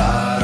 side.